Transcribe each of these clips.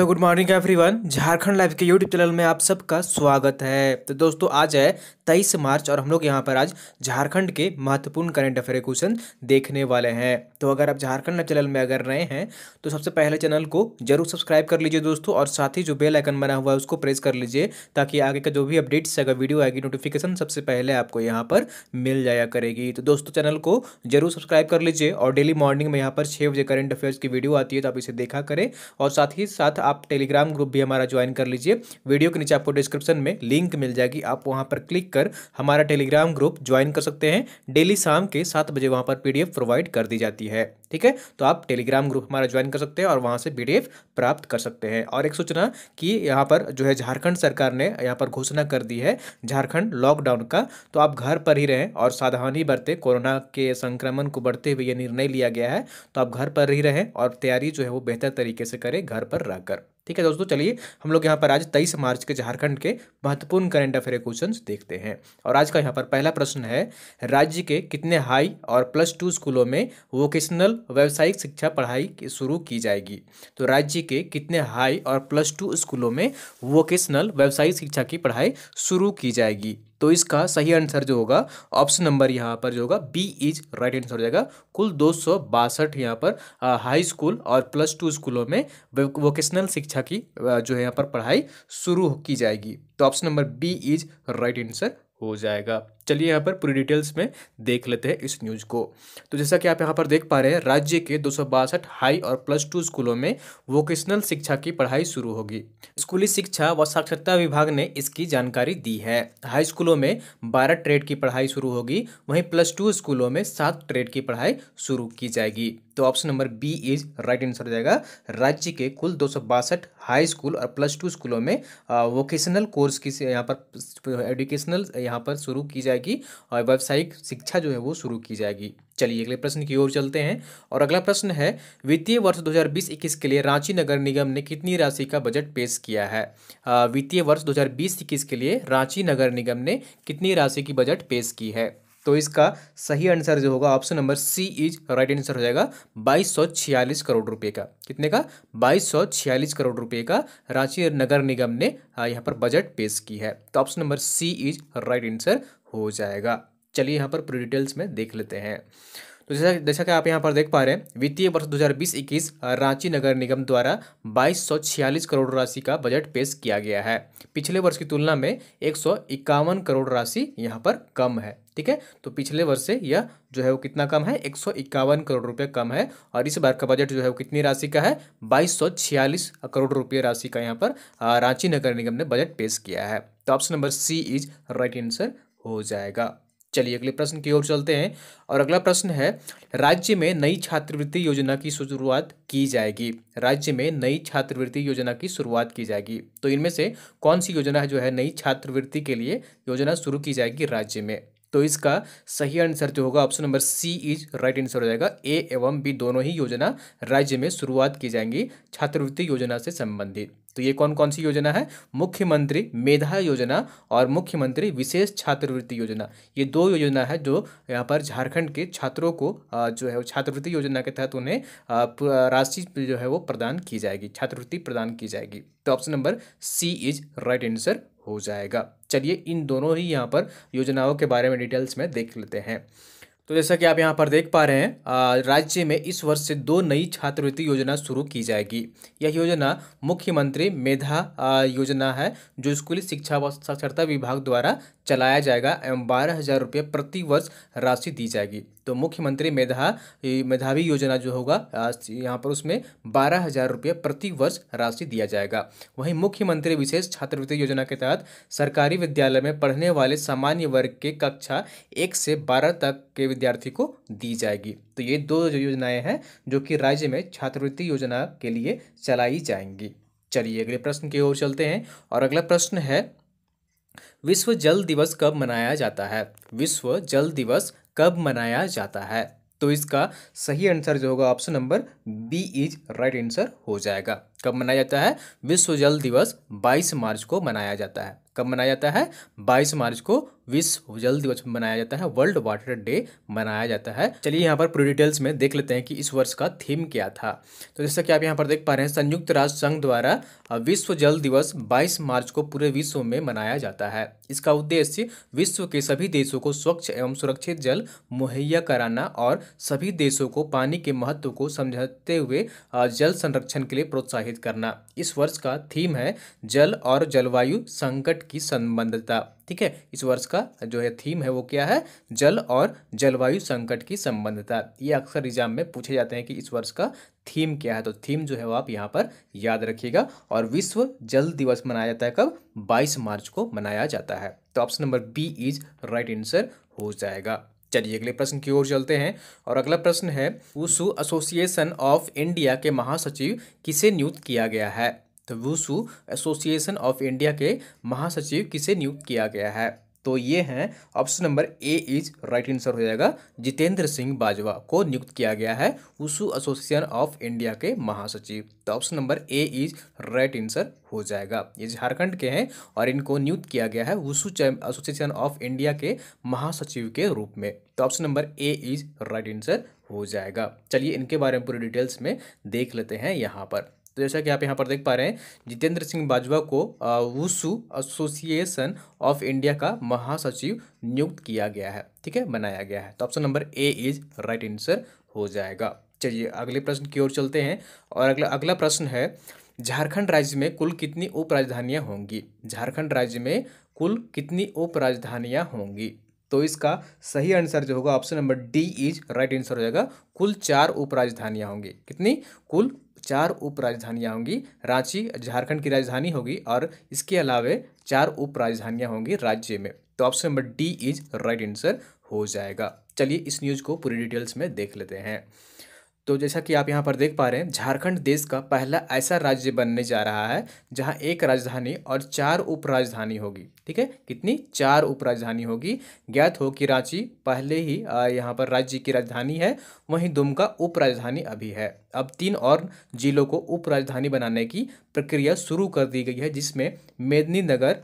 Hello good morning everyone Jharkhand live के YouTube channel में आप सबका स्वागत है। तो दोस्तों, आज है तेईस मार्च और हम लोग यहाँ पर आज झारखंड के महत्वपूर्ण करंट अफेयर क्वेश्चन देखने वाले हैं। तो अगर आप झारखंड लाइव चैनल में अगर रहे हैं तो सबसे पहले चैनल को ज़रूर सब्सक्राइब कर लीजिए दोस्तों और साथ ही जो बेल आइकन बना हुआ है, उसको प्रेस कर लीजिए ताकि आगे का जो भी अपडेट्स अगर वीडियो आएगी नोटिफिकेशन सबसे पहले आपको यहाँ पर मिल जाया करेगी। तो दोस्तों चैनल को ज़रूर सब्सक्राइब कर लीजिए और डेली मॉर्निंग में यहाँ पर छः बजे करंट अफेयर्स की वीडियो आती है तो आप इसे देखा करें और साथ ही साथ आप टेलीग्राम ग्रुप भी हमारा ज्वाइन कर लीजिए। वीडियो के नीचे आपको डिस्क्रिप्शन में लिंक मिल जाएगी। आप वहाँ पर क्लिक कर हमारा टेलीग्राम ग्रुप ज्वाइन कर सकते हैं। डेली शाम के सात बजे वहाँ पर पीडीएफ प्रोवाइड कर दी जाती है। ठीक है? तो आप टेलीग्राम ग्रुप हमारा ज्वाइन कर सकते हैं और वहाँ से पीडीएफ प्राप्त कर सकते हैं। और एक सूचना कि यहाँ पर जो है झारखंड सरकार ने यहाँ पर घोषणा कर दी है झारखंड लॉकडाउन का। तो आप घर पर ही रहें और सावधानी बरतें। कोरोना के संक्रमण को बढ़ते हुए यह निर्णय लिया गया है। तो आप घर पर ही रहें और तैयारी जो है वो बेहतर तरीके से करें। घर पर रहकर। ठीक है दोस्तों, चलिए हम लोग यहाँ पर आज तेईस मार्च के झारखंड के महत्वपूर्ण करंट अफेयर क्वेश्चन देखते हैं। और आज का यहाँ पर पहला प्रश्न है, राज्य के कितने हाई और प्लस टू स्कूलों में वोकेशनल व्यावसायिक शिक्षा पढ़ाई शुरू की जाएगी? तो राज्य के कितने हाई और प्लस टू स्कूलों में वोकेशनल व्यावसायिक शिक्षा की पढ़ाई शुरू की जाएगी? तो इसका सही आंसर जो होगा ऑप्शन नंबर यहाँ पर जो होगा बी इज़ राइट आंसर हो जाएगा। कुल दो सौ बासठ यहाँ पर हाई स्कूल और प्लस टू स्कूलों में वोकेशनल शिक्षा की जो है यहाँ पर पढ़ाई शुरू की जाएगी। तो option number B is right answer हो जाएगा। चलिए यहाँ पर पूरी डिटेल्स में देख लेते हैं इस न्यूज़ को। तो जैसा कि आप यहाँ पर देख पा रहे हैं, राज्य के दो हाई और प्लस टू स्कूलों में वोकेशनल शिक्षा की पढ़ाई शुरू होगी। स्कूली शिक्षा व साक्षरता विभाग ने इसकी जानकारी दी है। हाई स्कूलों में बारह ट्रेड की पढ़ाई शुरू होगी, वहीं प्लस टू स्कूलों में सात ट्रेड की पढ़ाई शुरू की जाएगी। तो option number B is right answer हो जाएगा। राज्य के कुल दो सौ बासठ हाई स्कूल और प्लस टू स्कूलों में वोकेशनल कोर्स की यहाँ पर एजुकेशनल यहाँ पर शुरू की जाएगी। और व्यावसायिक शिक्षा जो है वो शुरू की जाएगी। चलिए अगले प्रश्न की ओर चलते हैं और अगला प्रश्न है, वित्तीय वर्ष 2020-21 के लिए रांची नगर निगम ने कितनी राशि का बजट पेश किया है? वित्तीय वर्ष 2020-21 के लिए रांची नगर निगम ने कितनी राशि की बजट पेश की है? तो इसका सही आंसर जो होगा, option number C is right answer हो जाएगा, बाईस करोड़ रुपए का। कितने का? बाईस करोड़ रुपए का रांची नगर निगम ने यहाँ पर बजट पेश की है। तो option number C is right answer हो जाएगा। चलिए यहाँ पर पूरी डिटेल्स में देख लेते हैं। तो जैसा जैसा कि आप यहाँ पर देख पा रहे हैं, वित्तीय वर्ष 2020-21 रांची नगर निगम द्वारा बाईस करोड़ राशि का बजट पेश किया गया है। पिछले वर्ष की तुलना में एक सौ इक्यावन करोड़ राशि यहाँ पर कम है, ठीक है? तो पिछले वर्ष से यह जो है वो कितना कम है? एक सौ इक्यावन करोड़ रुपये कम है और इस बार का बजट जो है वो कितनी राशि का है? बाईस करोड़ रुपये राशि का यहाँ पर रांची नगर निगम ने बजट पेश किया है। तो option number C is right answer हो जाएगा। चलिए अगले प्रश्न की ओर चलते हैं और अगला प्रश्न है, राज्य में नई छात्रवृत्ति योजना की शुरुआत की जाएगी। राज्य में नई छात्रवृत्ति योजना की शुरुआत की जाएगी। तो इनमें से कौन सी योजना है जो है नई छात्रवृत्ति के लिए योजना शुरू की जाएगी राज्य में? तो इसका सही आंसर जो होगा option number C is right answer हो जाएगा। ए एवं बी दोनों ही योजना राज्य में शुरुआत की जाएँगी छात्रवृत्ति योजना से संबंधित। तो ये कौन कौन सी योजना है? मुख्यमंत्री मेधा योजना और मुख्यमंत्री विशेष छात्रवृत्ति योजना। ये दो योजना है जो यहाँ पर झारखंड के छात्रों को जो है छात्रवृत्ति योजना के तहत उन्हें राशि जो है वो प्रदान की जाएगी, छात्रवृत्ति प्रदान की जाएगी। तो option number C is right answer हो जाएगा। चलिए इन दोनों ही यहाँ पर योजनाओं के बारे में डिटेल्स में देख लेते हैं। तो जैसा कि आप यहाँ पर देख पा रहे हैं राज्य में इस वर्ष से दो नई छात्रवृत्ति योजना शुरू की जाएगी। यह योजना मुख्यमंत्री मेधा योजना है, जो स्कूली शिक्षा व साक्षरता विभाग द्वारा चलाया जाएगा एवं बारह हज़ार रुपये प्रति वर्ष राशि दी जाएगी। तो मुख्यमंत्री मेधा मेधावी योजना जो होगा यहाँ पर उसमें बारह हज़ार रुपये प्रति वर्ष राशि दिया जाएगा। वहीं मुख्यमंत्री विशेष छात्रवृत्ति योजना के तहत सरकारी विद्यालय में पढ़ने वाले सामान्य वर्ग के कक्षा एक से बारह तक के विद्यार्थी को दी जाएगी। तो ये दो योजनाएँ हैं, जो कि राज्य में छात्रवृत्ति योजना के लिए चलाई जाएँगी। चलिए अगले प्रश्न की ओर चलते हैं और अगला प्रश्न है, विश्व जल दिवस कब मनाया जाता है? विश्व जल दिवस कब मनाया जाता है? तो इसका सही आंसर जो होगा option number B is right answer हो जाएगा। कब मनाया जाता है? विश्व जल दिवस 22 मार्च को मनाया जाता है। कब मनाया जाता है? 22 मार्च को विश्व जल दिवस मनाया जाता है। वर्ल्ड वाटर डे मनाया जाता है। चलिए यहाँ पर पूरी डिटेल्स में देख लेते हैं कि इस वर्ष का थीम क्या था। तो जैसा कि आप यहाँ पर देख पा रहे हैं, संयुक्त राष्ट्र संघ द्वारा विश्व जल दिवस 22 मार्च को पूरे विश्व में मनाया जाता है। इसका उद्देश्य विश्व के सभी देशों को स्वच्छ एवं सुरक्षित जल, मुहैया कराना और सभी देशों को पानी के महत्व को समझते हुए जल संरक्षण के लिए प्रोत्साहित करना। इस वर्ष का थीम है जल और जलवायु संकट की संबंधता। ठीक है? इस वर्ष का जो है थीम है वो क्या है? जल और जलवायु संकट की संबंधता। ये अक्सर एग्ज़ाम में पूछे जाते हैं कि इस वर्ष का थीम क्या है? तो थीम जो है वो आप यहाँ पर याद रखिएगा। और विश्व जल दिवस मनाया जाता है कब? 22 मार्च को मनाया जाता है। तो option number B is right answer हो जाएगा। चलिए अगले प्रश्न की ओर चलते हैं। और अगला प्रश्न है वुसु एसोसिएशन ऑफ़ इंडिया के महासचिव किसे नियुक्त किया गया है? तो वुसु एसोसिएशन ऑफ़ इंडिया के महासचिव किसे नियुक्त किया गया है? तो ये हैं option number A is right answer हो जाएगा। जितेंद्र सिंह बाजवा को नियुक्त किया गया है उसू एसोसिएशन ऑफ़ इंडिया के महासचिव। तो option number A is right answer हो जाएगा। ये झारखंड के हैं और इनको नियुक्त किया गया है उसू एसोसिएशन ऑफ़ इंडिया के महासचिव के रूप में। तो option number A is right answer हो जाएगा। चलिए इनके बारे में पूरी डिटेल्स में देख लेते हैं यहाँ पर। तो जैसा कि आप यहाँ पर देख पा रहे हैं, जितेंद्र सिंह बाजवा को वुसु एसोसिएशन ऑफ़ इंडिया का महासचिव नियुक्त किया गया है, ठीक है, बनाया गया है। तो option number A is right answer हो जाएगा। चलिए, अगले प्रश्न की ओर चलते हैं और अगला अगला प्रश्न है, झारखंड राज्य में कुल कितनी उप राजधानियाँ होंगी? झारखंड राज्य में कुल कितनी उप राजधानियाँ होंगी? तो इसका सही आंसर जो होगा, option number D is right answer हो जाएगा, कुल चार उप राजधानियाँ होंगी। कितनी? कुल चार उप राजधानियाँ होंगी। रांची, झारखंड की राजधानी होगी और इसके अलावे चार उप राजधानियाँ होंगी राज्य में। तो option number D is right answer हो जाएगा। चलिए इस न्यूज़ को पूरी डिटेल्स में देख लेते हैं। तो जैसा कि आप यहाँ पर देख पा रहे हैं, झारखंड देश का पहला ऐसा राज्य बनने जा रहा है, जहाँ एक राजधानी और चार उप राजधानी होगी। ठीक है? कितनी? चार उप राजधानी होगी। ज्ञात हो कि रांची पहले ही यहाँ पर राज्य की राजधानी है, वहीं दुमका उप राजधानी अभी है। अब तीन और जिलों को उप राजधानी बनाने की प्रक्रिया शुरू कर दी गई है, जिसमें मेदिनीनगर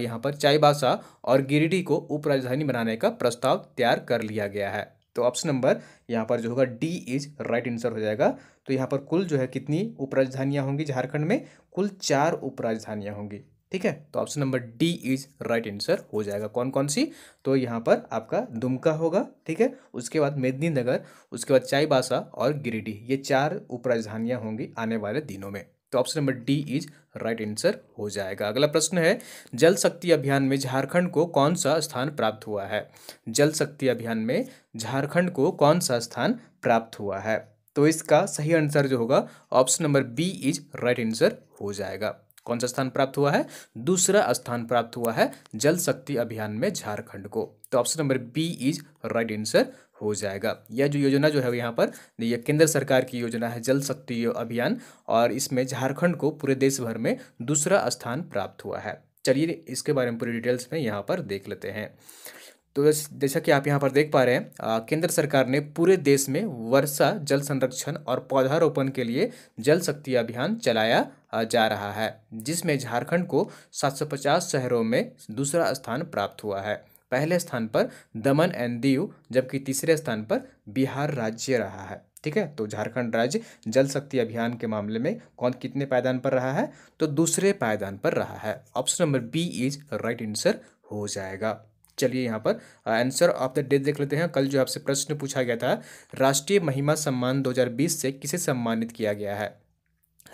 यहाँ पर चाईबासा और गिरिडीह को उप राजधानी बनाने का प्रस्ताव तैयार कर लिया गया है। तो ऑप्शन नंबर यहाँ पर जो होगा डी इज़ राइट आंसर हो जाएगा। तो यहाँ पर कुल जो है कितनी उप राजधानियाँ होंगी झारखंड में? कुल चार उप राजधानियाँ होंगी। ठीक है? तो option number D is right answer हो जाएगा। कौन कौन सी? तो यहाँ पर आपका दुमका होगा। ठीक है? उसके बाद मेदिनीनगर उसके बाद चाईबासा और गिरिडीह। ये चार उप राजधानियाँ होंगी आने वाले दिनों में। तो option number D is right answer हो जाएगा। अगला प्रश्न है, जल शक्ति अभियान में झारखंड को कौन सा स्थान प्राप्त हुआ है? जल शक्ति अभियान में झारखंड को कौन सा स्थान प्राप्त हुआ है? तो इसका सही आंसर जो होगा, option number B is right answer हो जाएगा। कौन सा स्थान प्राप्त हुआ है? दूसरा स्थान प्राप्त हुआ है जल शक्ति अभियान में झारखंड को। तो option number B is right answer हो जाएगा। यह जो योजना जो है यहाँ पर यह केंद्र सरकार की योजना है, जल शक्ति अभियान, और इसमें झारखंड को पूरे देश भर में दूसरा स्थान प्राप्त हुआ है। चलिए इसके बारे में पूरी डिटेल्स में यहाँ पर देख लेते हैं। तो जैसा कि आप यहाँ पर देख पा रहे हैं केंद्र सरकार ने पूरे देश में वर्षा, जल संरक्षण और पौधारोपण के लिए जल शक्ति अभियान चलाया जा रहा है, जिसमें झारखंड को 750 शहरों में दूसरा स्थान प्राप्त हुआ है। पहले स्थान पर दमन एंड दीव, जबकि तीसरे स्थान पर बिहार राज्य रहा है। ठीक है? तो झारखंड राज्य जल शक्ति अभियान के मामले में कौन कितने पायदान पर रहा है? तो दूसरे पायदान पर रहा है। Option number B is right answer हो जाएगा। चलिए यहाँ पर आंसर ऑफ़ द डे देख लेते हैं। कल जो आपसे प्रश्न पूछा गया था, राष्ट्रीय महिमा सम्मान 2020 से किसे सम्मानित किया गया है?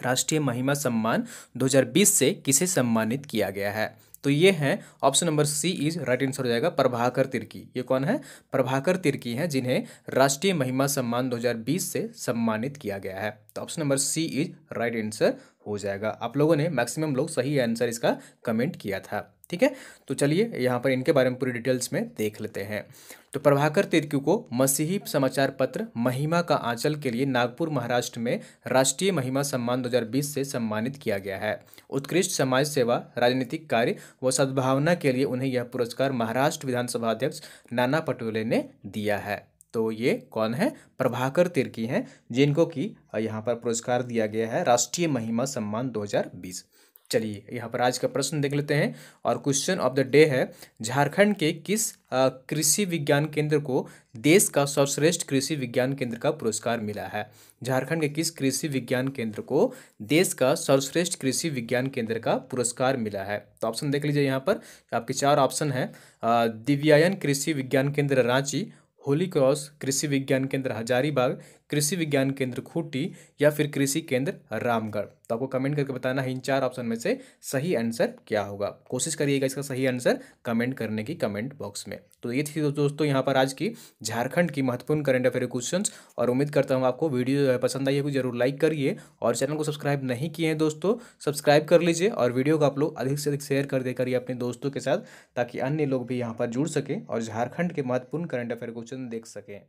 राष्ट्रीय महिमा सम्मान 2020 से किसे सम्मानित किया गया है? तो ये है option number C is right answer हो जाएगा प्रभाकर तिर्की। ये कौन है? प्रभाकर तिर्की हैं, जिन्हें राष्ट्रीय महिमा सम्मान 2020 से सम्मानित किया गया है। तो option number C is right answer हो जाएगा। आप लोगों ने मैक्सिमम लोग सही आंसर इसका कमेंट किया था। ठीक है? तो चलिए, यहाँ पर इनके बारे में पूरी डिटेल्स में देख लेते हैं। तो प्रभाकर तिर्की को मसीही समाचार पत्र महिमा का आंचल के लिए नागपुर महाराष्ट्र में राष्ट्रीय महिमा सम्मान 2020 से सम्मानित किया गया है। उत्कृष्ट समाज सेवा, राजनीतिक कार्य व सद्भावना के लिए उन्हें यह पुरस्कार महाराष्ट्र विधानसभा अध्यक्ष नाना पटोले ने दिया है। तो ये कौन है? प्रभाकर तिर्की हैं, जिनको कि यहाँ पर पुरस्कार दिया गया है राष्ट्रीय महिमा सम्मान 2020 चलिए, यहाँ पर आज का प्रश्न देख लेते हैं और क्वेश्चन ऑफ़ द डे है, झारखंड के किस कृषि विज्ञान केंद्र को देश का सर्वश्रेष्ठ कृषि विज्ञान केंद्र का पुरस्कार मिला है? झारखंड के किस कृषि विज्ञान केंद्र को देश का सर्वश्रेष्ठ कृषि विज्ञान केंद्र का पुरस्कार मिला है? तो ऑप्शन देख लीजिए यहाँ पर आपके चार ऑप्शन है दिव्यायन कृषि विज्ञान केंद्र, रांची, होली क्रॉस कृषि विज्ञान केंद्र, हजारीबाग कृषि विज्ञान केंद्र खूटी या फिर कृषि केंद्र रामगढ़। तो आपको कमेंट करके बताना है इन चार ऑप्शन में से सही आंसर क्या होगा। कोशिश करिएगा इसका सही आंसर कमेंट करने की कमेंट बॉक्स में। तो ये थी दोस्तों यहाँ पर आज की झारखंड की महत्वपूर्ण करंट अफेयर क्वेश्चन और उम्मीद करता हूँ आपको वीडियो पसंद आई है ज़रूर लाइक करिए और चैनल को सब्सक्राइब नहीं किए हैं दोस्तों सब्सक्राइब कर लीजिए और वीडियो को आप लोग अधिक से अधिक शेयर कर दे करिए अपने दोस्तों के साथ ताकि अन्य लोग भी यहाँ पर जुड़ सकें और झारखंड के महत्वपूर्ण करंट अफेयर क्वेश्चन देख सकें।